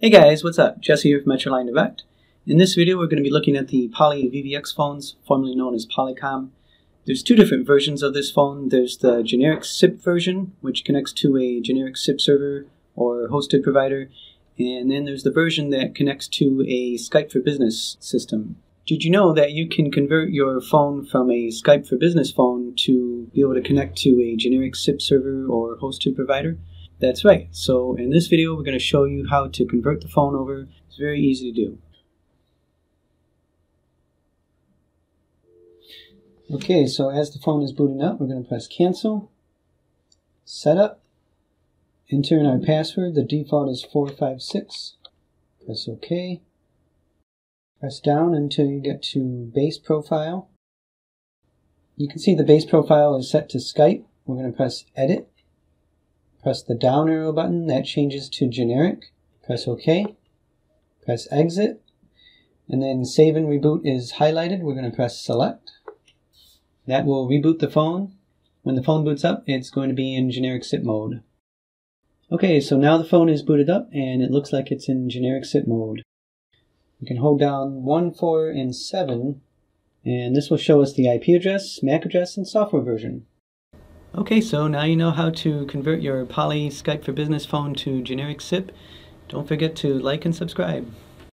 Hey guys, what's up? Jesse here from Metroline Direct. In this video we're going to be looking at the Poly VVX phones, formerly known as Polycom. There's two different versions of this phone. There's the generic SIP version, which connects to a generic SIP server or hosted provider, and then there's the version that connects to a Skype for Business system. Did you know that you can convert your phone from a Skype for Business phone to be able to connect to a generic SIP server or hosted provider? That's right. So in this video, we're going to show you how to convert the phone over. It's very easy to do. Okay, so as the phone is booting up, we're going to press cancel, setup, enter in our password. The default is 456. Press OK. Press down until you get to base profile. You can see the base profile is set to Skype. We're going to press edit Press the down arrow button, that changes to generic. Press OK. Press exit. And then save and reboot is highlighted. We're going to press select. That will reboot the phone. When the phone boots up, it's going to be in generic SIP mode. Okay, so now the phone is booted up and it looks like it's in generic SIP mode. We can hold down 1, 4, and 7, and this will show us the IP address, MAC address, and software version. Okay, so now you know how to convert your Poly Skype for Business phone to generic SIP. Don't forget to like and subscribe.